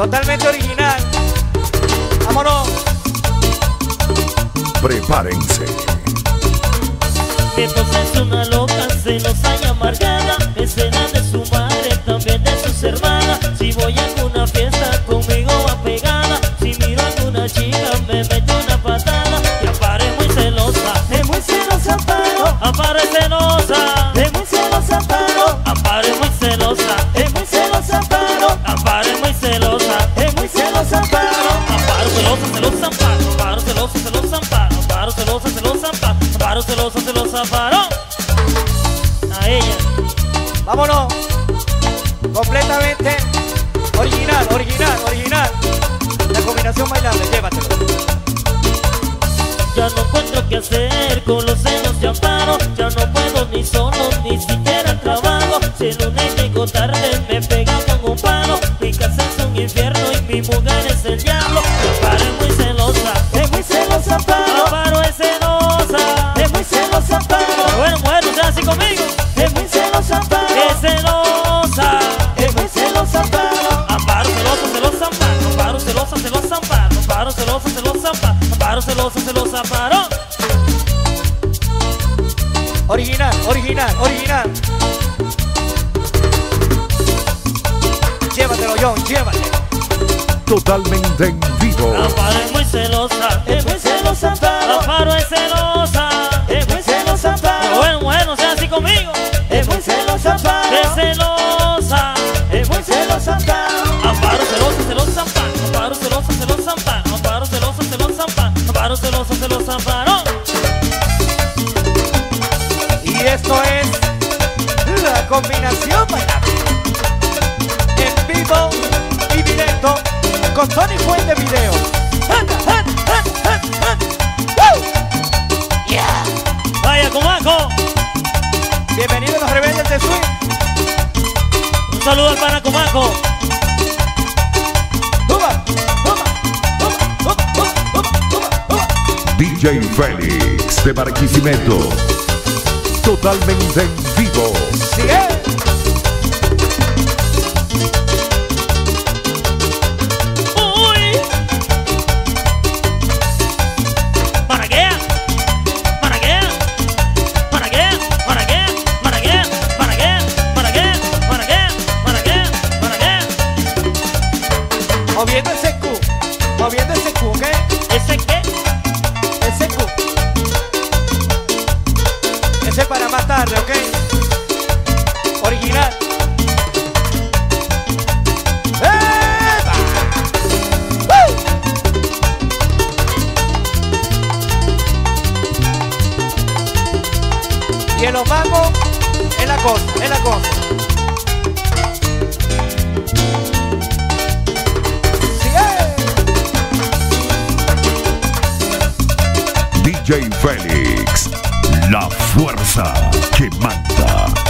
Totalmente original. Vámonos. Prepárense. Entonces es una loca, celosa y amargada Escena de su madre, también de sus hermanas Si voy a alguna fiesta, conmigo va pegada Si miro a alguna chica, me meto una patada Y Amparo es muy celosa, es muy celosa Amparo Amparo A ella Vámonos. Completamente original, original, original. La combinación bailable, llévatelo. Ya no encuentro qué hacer con los celos de amparo Ya no puedo ni solo, ni siquiera trabajo Si el lunes llego tarde me pega con un palo Mi casa es un infierno y mi mujer es el diablo Amparo Original, original, original. Llévatelo, John, llévatelo. Totalmente en Y esto es la combinación bailable. En vivo y directo con Tony Fuente Video. Vaya, comaco DJ Félix de Barquisimeto. Totalmente en vivo. Sigue. DJ Félix. La fuerza que manda.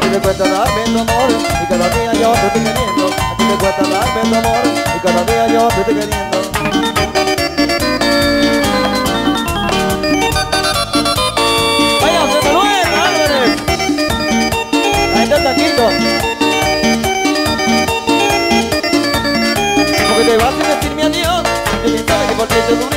A ti te cuesta darme tu amor y cada día yo te estoy queriendo. A ti te cuesta darme tu amor y cada día yo te estoy queriendo. Porque te vas sin decirme adiós Y piensas que por ti estoy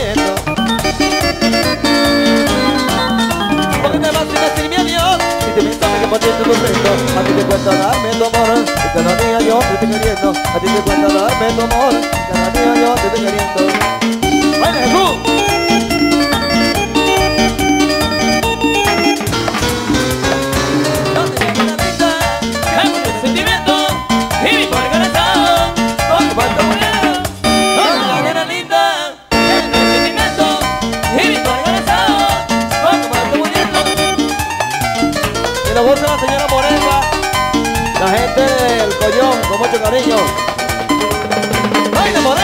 te A ti te cuesta darme tu amor cada día yo te estoy queriendo ¡Vaya Jesús! ¿Dónde está la vista? Tengo un sentimiento y mi corazón con tu cuarto mujer. ¿Dónde la nena linda? Tengo un sentimiento y mi corazón con tu cuarto mujer. Y nos gusta la señora Morena, la gente del collón, con mucho cariño. ¡Baila Morena!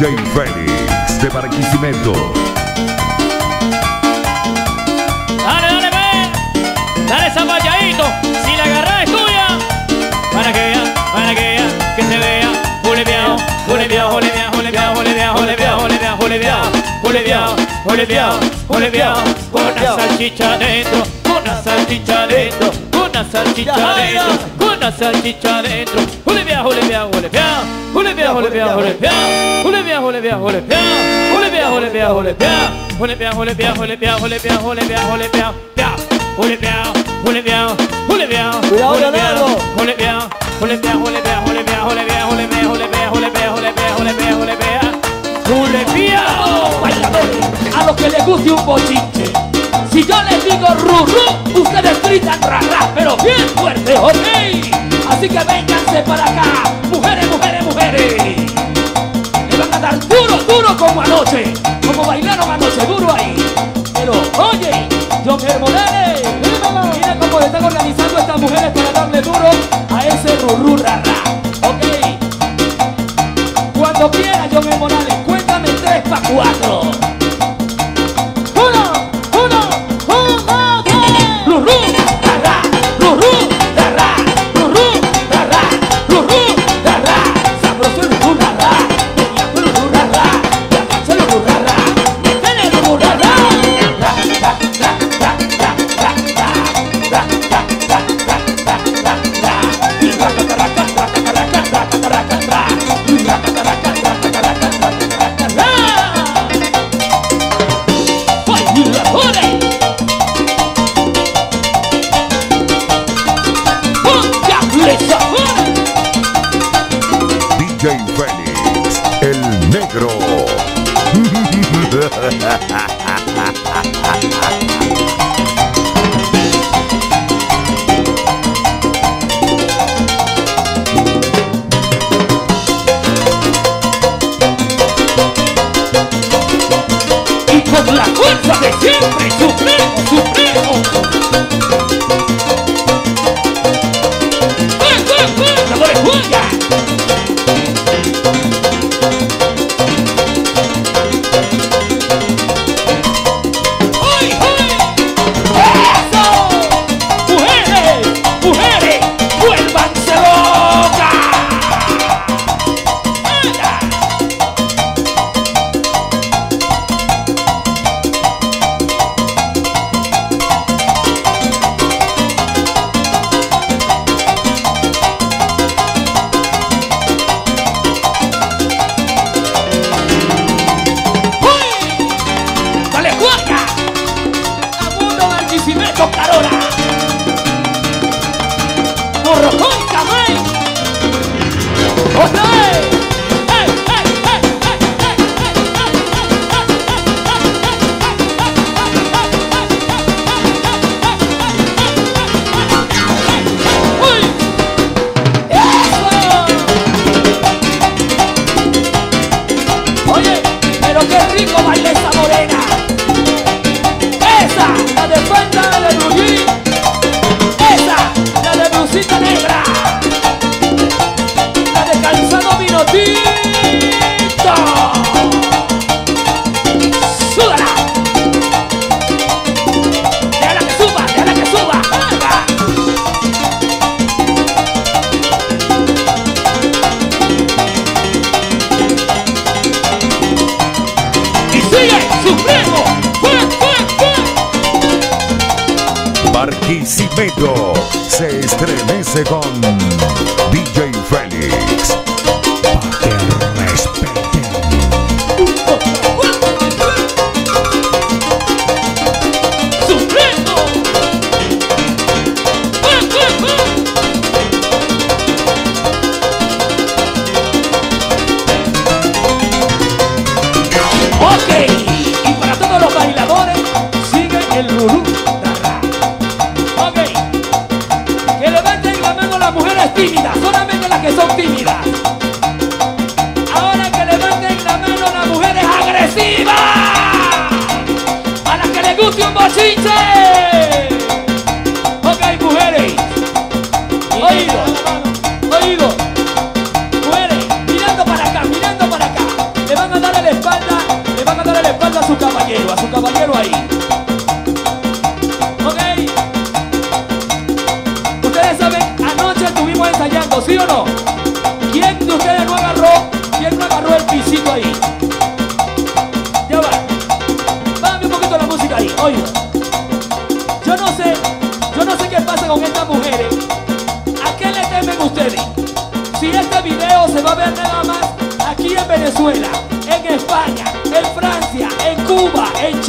DJ Félix de Barquisimeto. Dale, dale, ve. Dale zapalladito. Si la agarras es tuya. Para que vea, para que vea, que se vea. Julebiao, julebiao, julebiao, julebiao, julebiao, julebiao, julebiao. Una salchicha dentro, una salchicha dentro, una salchicha dentro, una salchicha dentro. Cuidado, a los que les guste un bochinche. Si yo les digo ustedes gritan pero bien fuerte, ok. Así que vénganse para acá, mujeres, mujeres, mujeres. Le van a dar duro, duro como anoche, como bailaron anoche, duro ahí. Pero oye, yo quiero mira cómo se están organizando estas mujeres para darle duro a ese rurú rara. Ok. Cuando quiera, John Morales, cuéntame tres para cuatro. siempre tú. Se estremece con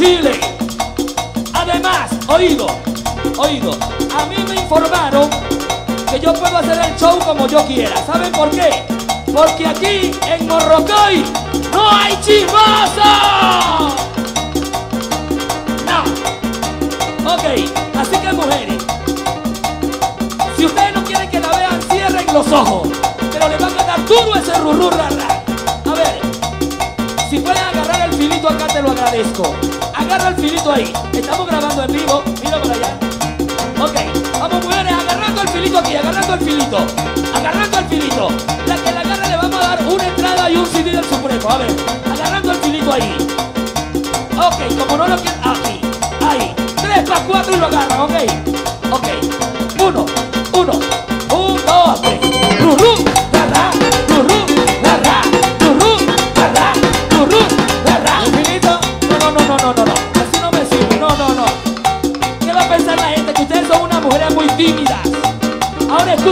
Chile. Además, oído, oído, a mí me informaron que yo puedo hacer el show como yo quiera. ¿Saben por qué? Porque aquí en Morrocoy no hay chismoso. No. Ok, así que mujeres, si ustedes no quieren que la vean, cierren los ojos. Pero le van a dar duro ese rurú rara. A ver, si pueden agarrar el filito acá, te lo agradezco. Agarra el filito ahí. Estamos grabando en vivo. Mira para allá. Ok, vamos mujeres, agarrando el filito aquí, agarrando el filito. Agarrando el filito. La que la agarre le vamos a dar una entrada y un CD del Supremo. A ver, agarrando el filito ahí. Ok, como no lo quieren, aquí, ahí. Tres para cuatro y lo agarran, ok. Ok, uno,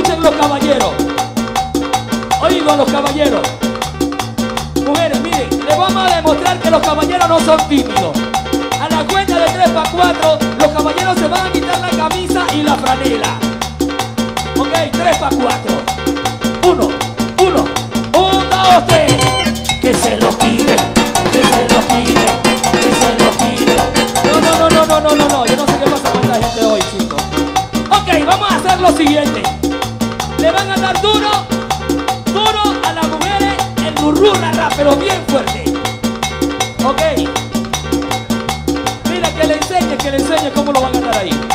escuchen los caballeros. Oigo los caballeros. Mujeres, miren, les vamos a demostrar que los caballeros no son tímidos. A la cuenta de 3 para 4, los caballeros se van a quitar la camisa y la franela. Ok, 3 para 4. 1, 1, 1, 2, 3. Que se lo quite, que se lo quite, que se lo quite. No, no, no, no, no, no, no, no. Yo no sé qué pasa con esta gente hoy, chicos. Ok, vamos a hacer lo siguiente. Le van a dar duro, duro a las mujeres el burrú rara, pero bien fuerte. Ok. Mira, que le enseñe, que le enseñe cómo lo van a dar ahí.